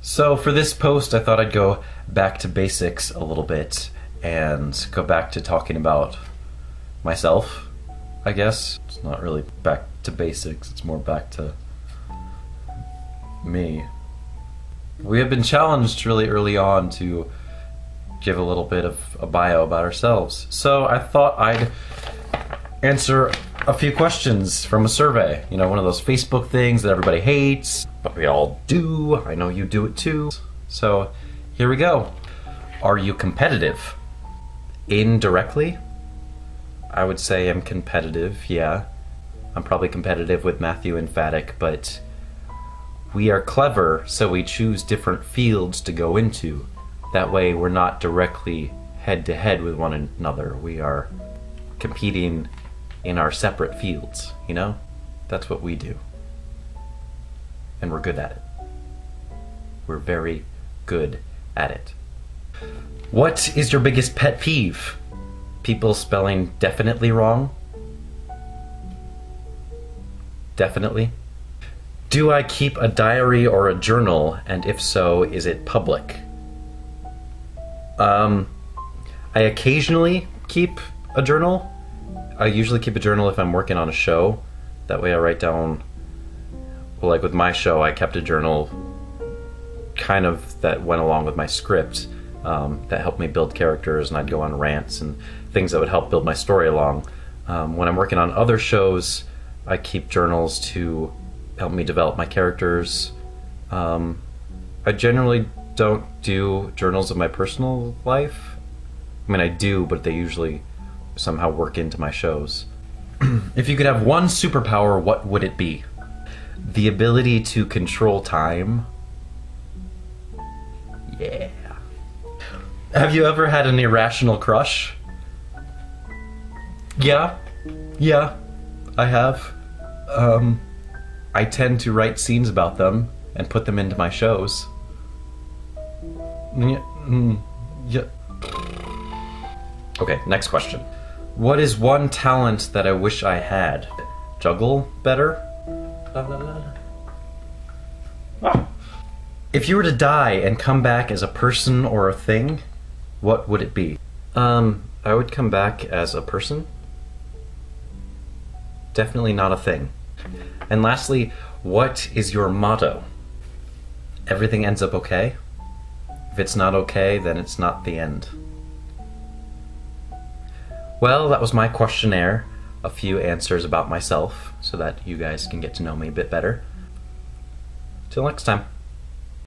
So for this post, I thought I'd go back to basics a little bit and go back to talking about myself, I guess. It's not really back to basics, it's more back to me. We have been challenged really early on to give a little bit of a bio about ourselves. So I thought I'd answer a few questions from a survey. You know, one of those Facebook things that everybody hates, but we all do. I know you do it too. So here we go. Are you competitive? Indirectly, I would say I'm competitive, yeah. I'm probably competitive with Matthew and Emphatic, but we are clever, so we choose different fields to go into. That way, we're not directly head to head with one another. We are competing in our separate fields, you know? That's what we do. And we're good at it. We're very good at it. What is your biggest pet peeve? People spelling definitely wrong? Definitely. Do I keep a diary or a journal, and if so, is it public? Um, I occasionally keep a journal. I usually keep a journal if I'm working on a show. That way I write down, well, like with my show, I kept a journal kind of that went along with my script um, that helped me build characters, and I'd go on rants and things that would help build my story along. Um, when I'm working on other shows, I keep journals to help me develop my characters. Um, I generally don't do journals of my personal life. I mean, I do, but they usually somehow work into my shows. if you could have one superpower, what would it be? The ability to control time. Yeah. Have you ever had an irrational crush? Yeah. Yeah. I have. Um, I tend to write scenes about them and put them into my shows. Yeah. mm, yeah. Okay, next question. What is one talent that I wish I had? Juggle better? La, la, la. Ah. If you were to die and come back as a person or a thing, what would it be? Um, I would come back as a person. Definitely not a thing. And lastly, what is your motto? Everything ends up okay? If it's not okay, then it's not the end. Well, that was my questionnaire. A few answers about myself so that you guys can get to know me a bit better. Till next time.